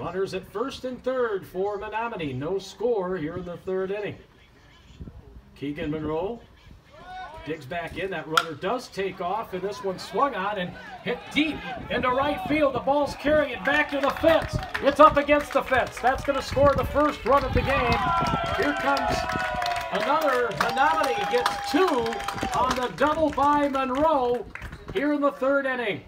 Runners at first and third for Menominee. No score here in the third inning. Keegan Monroe digs back in. That runner does take off, and this one swung on and hit deep into right field. The ball's carrying it back to the fence. It's up against the fence. That's going to score the first run of the game. Here comes another. Menominee gets two on the double by Monroe here in the third inning.